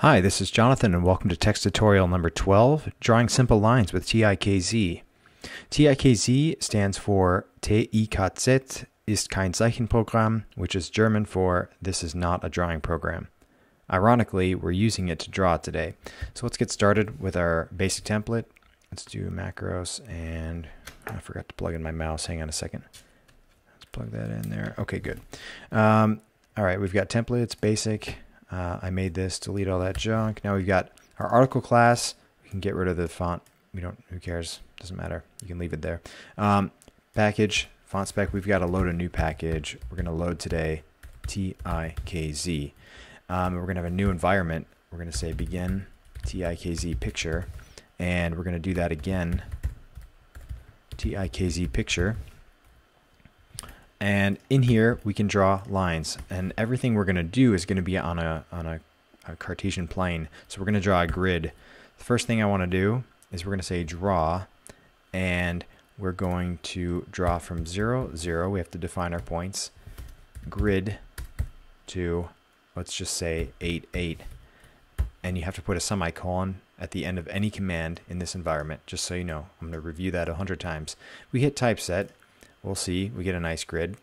Hi, this is Jonathan, and welcome to TeX tutorial number 12 Drawing Simple Lines with TIKZ. TIKZ stands for TIKZ ist kein Zeichenprogramm, which is German for This is not a drawing program. Ironically, we're using it to draw today. So let's get started with our basic template. Let's do macros, and I forgot to plug in my mouse. Hang on a second. Let's plug that in there. Okay, good. Um, all right, we've got templates, basic. Uh, I made this, delete all that junk. Now we've got our article class. We can get rid of the font. We don't, who cares? Doesn't matter. You can leave it there. Um, package, fontspec. We've got to load a new package. We're going to load today TIKZ. Um, we're going to have a new environment. We're going to say begin TIKZ picture. And we're going to do that again. TIKZ picture. And in here, we can draw lines. And everything we're going to do is going to be on a, on a, a Cartesian plane. So we're going to draw a grid. The first thing I want to do is we're going to say draw. And we're going to draw from 0, 0. We have to define our points. Grid to, let's just say 8, 8. And you have to put a semicolon at the end of any command in this environment, just so you know. I'm going to review that 100 times. We hit typeset we'll see we get a nice grid.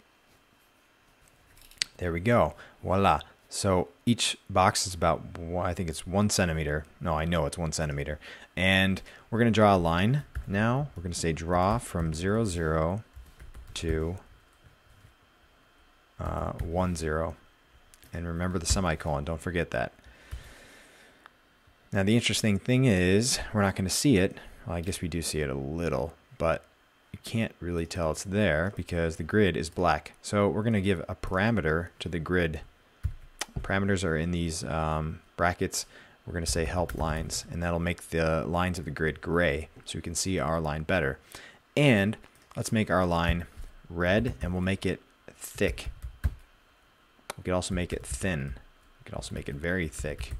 There we go. Voila. So each box is about, I think it's one centimeter. No, I know it's one centimeter. And we're going to draw a line now. We're going to say draw from 0, 0 to uh, 1, 0. And remember the semicolon. Don't forget that. Now the interesting thing is we're not going to see it. Well, I guess we do see it a little, but you can't really tell it's there because the grid is black. So we're going to give a parameter to the grid. Parameters are in these um, brackets. We're going to say help lines, and that'll make the lines of the grid gray so we can see our line better. And let's make our line red, and we'll make it thick. We could also make it thin. We could also make it very thick.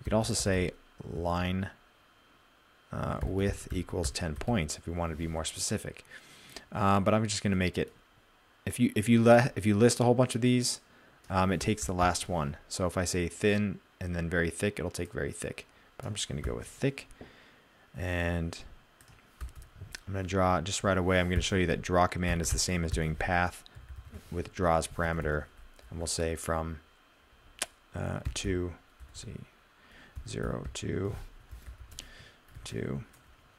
We could also say line uh, width equals 10 points if we want to be more specific. Uh, but I'm just going to make it, if you, if, you le if you list a whole bunch of these, um, it takes the last one. So if I say thin and then very thick, it'll take very thick. But I'm just going to go with thick. And I'm going to draw just right away. I'm going to show you that draw command is the same as doing path with draws parameter. And we'll say from uh, to, see, 0 to two,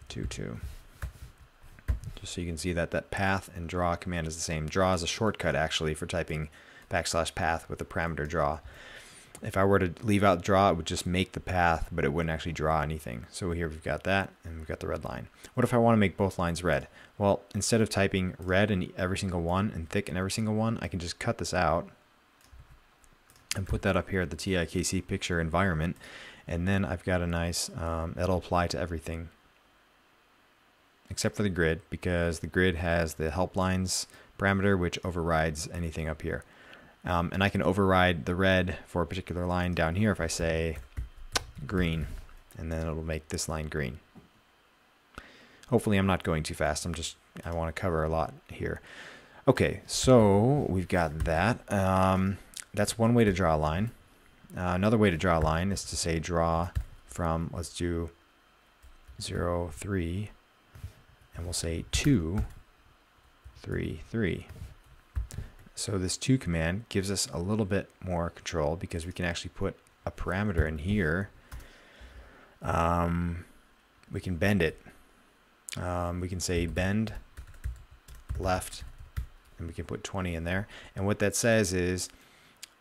two, two. Just so you can see that that path and draw command is the same. Draw is a shortcut actually for typing backslash path with the parameter draw. If I were to leave out draw, it would just make the path, but it wouldn't actually draw anything. So here we've got that, and we've got the red line. What if I want to make both lines red? Well, instead of typing red in every single one and thick in every single one, I can just cut this out and put that up here at the TIKZ picture environment. And then I've got a nice, um, that'll apply to everything except for the grid because the grid has the help lines parameter which overrides anything up here. Um, and I can override the red for a particular line down here if I say green and then it'll make this line green. Hopefully I'm not going too fast. I'm just, I want to cover a lot here. Okay, so we've got that. Um, that's one way to draw a line. Uh, another way to draw a line is to say draw from, let's do 0, 3, and we'll say 2, 3, 3. So this to command gives us a little bit more control because we can actually put a parameter in here. Um, we can bend it. Um, we can say bend left and we can put 20 in there. And what that says is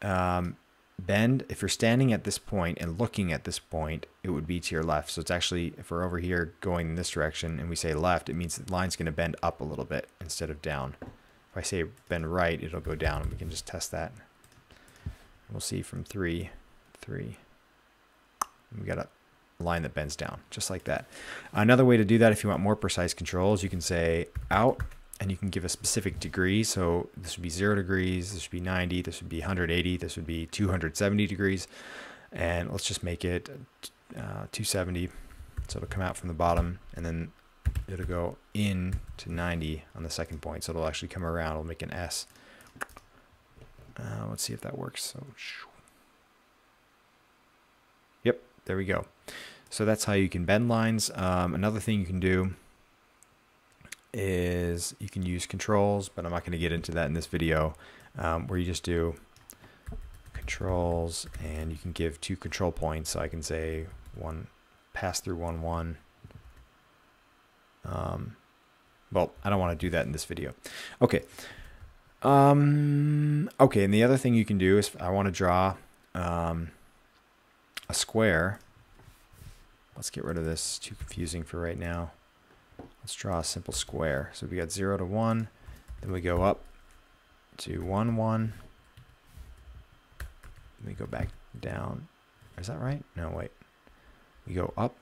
um, bend, if you're standing at this point and looking at this point, it would be to your left. So it's actually, if we're over here going in this direction and we say left, it means the line's going to bend up a little bit instead of down. If I say bend right, it'll go down and we can just test that. We'll see from three, three. We got a line that bends down just like that. Another way to do that if you want more precise controls, you can say out and you can give a specific degree. So this would be zero degrees, this would be 90, this would be 180, this would be 270 degrees. And let's just make it uh, 270. So it'll come out from the bottom and then it'll go in to 90 on the second point. So it'll actually come around, it'll make an S. Uh, let's see if that works. So, yep, there we go. So that's how you can bend lines. Um, another thing you can do is you can use controls, but I'm not going to get into that in this video, um, where you just do controls and you can give two control points. So I can say one pass through one one. Um, well, I don't want to do that in this video. Okay. Um, okay, and the other thing you can do is I want to draw um, a square. Let's get rid of this. Too confusing for right now. Let's draw a simple square. So we got 0 to 1. Then we go up to 1, 1. Then we go back down. Is that right? No, wait. We go up.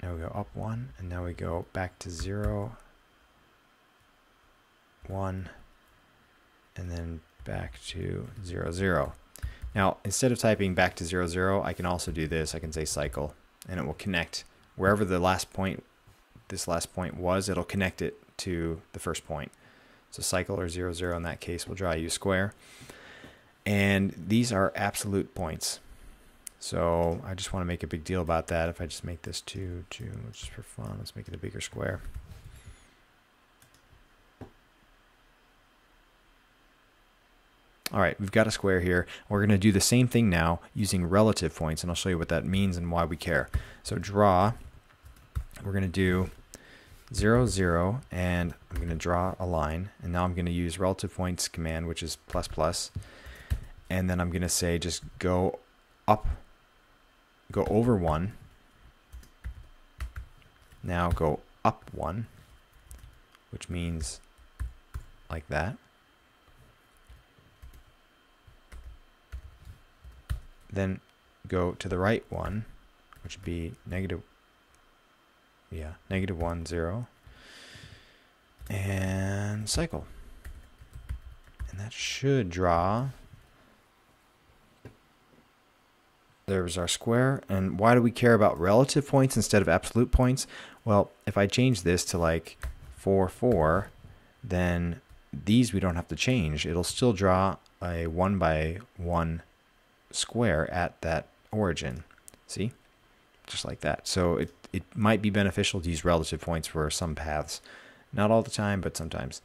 Now we go up 1. And now we go back to 0, 1. And then back to 0, 0. Now, instead of typing back to 0, 0, I can also do this. I can say cycle. And it will connect wherever the last point this last point was, it'll connect it to the first point. So cycle or zero, zero in that case will draw you square. And these are absolute points. So I just want to make a big deal about that. If I just make this 2, 2, just for fun, let's make it a bigger square. All right, we've got a square here. We're going to do the same thing now using relative points, and I'll show you what that means and why we care. So draw we're going to do 0, 0, and I'm going to draw a line. And now I'm going to use relative points command, which is plus plus. And then I'm going to say just go up, go over 1. Now go up 1, which means like that. Then go to the right one, which would be negative yeah, negative 1, 0. And cycle. And that should draw. There's our square. And why do we care about relative points instead of absolute points? Well, if I change this to like 4, 4, then these we don't have to change. It'll still draw a 1 by 1 square at that origin. See? Just like that. So it it might be beneficial to use relative points for some paths. Not all the time, but sometimes.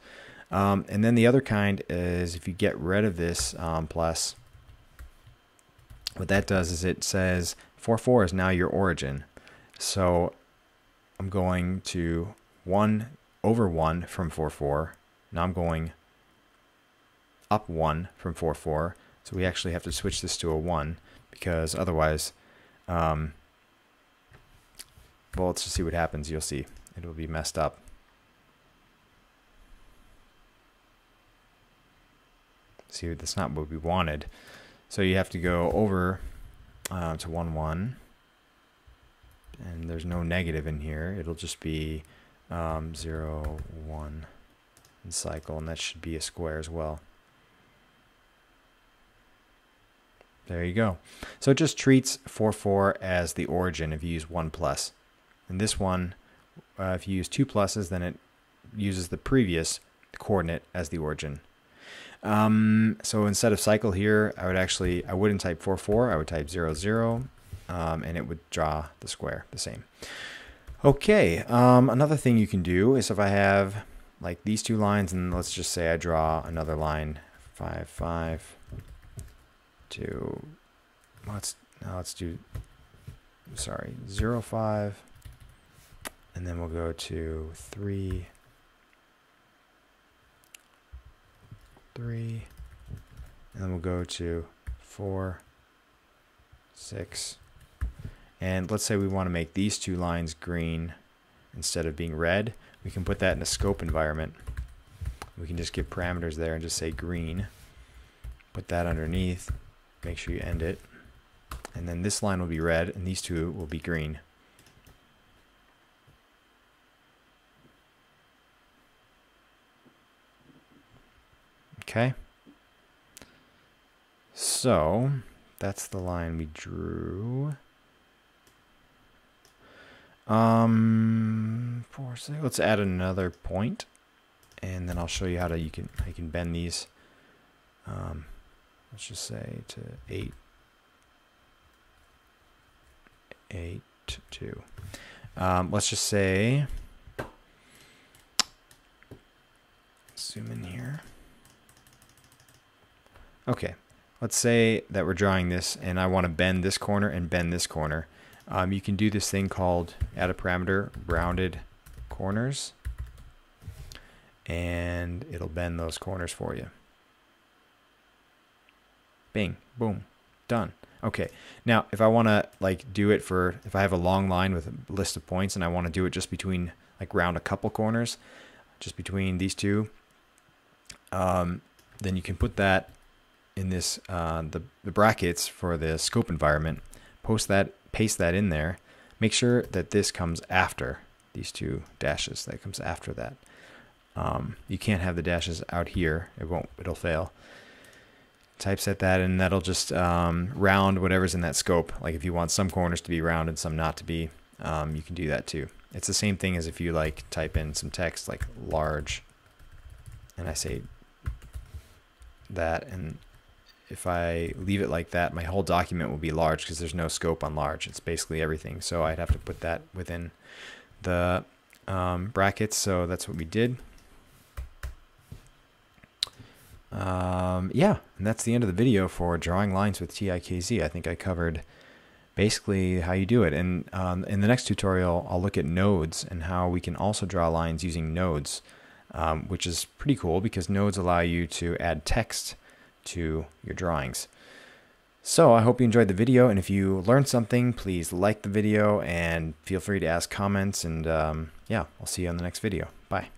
Um, and then the other kind is if you get rid of this um, plus, what that does is it says 4, 4 is now your origin. So I'm going to 1 over 1 from 4, 4. Now I'm going up 1 from 4, 4. So we actually have to switch this to a 1 because otherwise um, well, let's just see what happens. You'll see. It'll be messed up. See, that's not what we wanted. So you have to go over uh, to 1, 1. And there's no negative in here. It'll just be um, 0, 1 and cycle. And that should be a square as well. There you go. So it just treats 4, 4 as the origin if you use 1 plus. And this one, uh, if you use two pluses, then it uses the previous coordinate as the origin. Um, so instead of cycle here, I would actually, I wouldn't type 4, 4, I would type 0, 0, um, and it would draw the square the same. Okay, um, another thing you can do is if I have like these two lines, and let's just say I draw another line, 5, 5, 2, let's, now let's do, sorry, 0, 5, and then we'll go to three, three, and then we'll go to four, six, and let's say we want to make these two lines green instead of being red. We can put that in a scope environment. We can just give parameters there and just say green. Put that underneath. Make sure you end it. And then this line will be red and these two will be green. Okay. So that's the line we drew. Um, four, six. Let's add another point, and then I'll show you how to you can I can bend these. Um, let's just say to eight. eight, two. Um, let's just say, zoom in here. Okay, let's say that we're drawing this and I want to bend this corner and bend this corner. Um, you can do this thing called add a parameter rounded corners and it'll bend those corners for you. Bing, boom, done. Okay, now if I want to like do it for, if I have a long line with a list of points and I want to do it just between, like round a couple corners, just between these two, um, then you can put that in this, uh, the, the brackets for the scope environment, post that, paste that in there, make sure that this comes after these two dashes, that comes after that. Um, you can't have the dashes out here. It won't, it'll fail. Typeset that and that'll just um, round whatever's in that scope. Like if you want some corners to be round and some not to be, um, you can do that too. It's the same thing as if you like type in some text like large and I say that and if I leave it like that, my whole document will be large because there's no scope on large. It's basically everything. So I'd have to put that within the um, brackets. So that's what we did. Um, yeah, and that's the end of the video for drawing lines with TIKZ. I think I covered basically how you do it. And um, in the next tutorial, I'll look at nodes and how we can also draw lines using nodes, um, which is pretty cool because nodes allow you to add text to your drawings. So I hope you enjoyed the video, and if you learned something, please like the video and feel free to ask comments. And um, yeah, I'll see you on the next video. Bye.